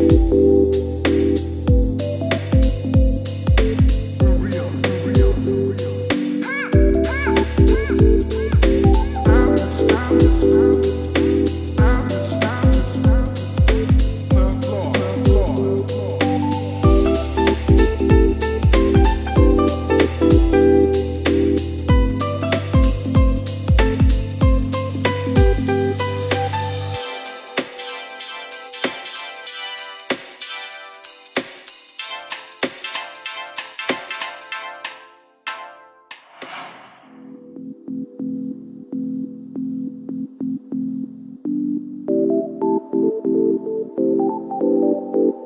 you Thank you.